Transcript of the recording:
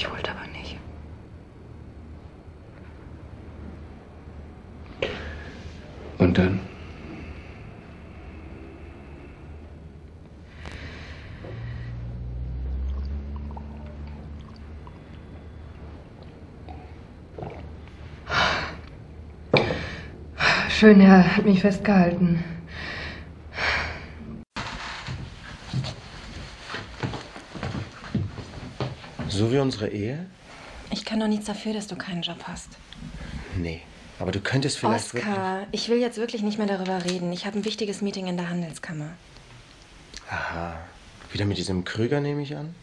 Ich wollte aber nicht. Und dann? Schön, er hat mich festgehalten. So wie unsere Ehe? Ich kann doch nichts dafür, dass du keinen Job hast. Nee. Aber du könntest vielleicht. Oskar, ich will jetzt wirklich nicht mehr darüber reden. Ich habe ein wichtiges Meeting in der Handelskammer. Aha. Wieder mit diesem Krüger, nehme ich an?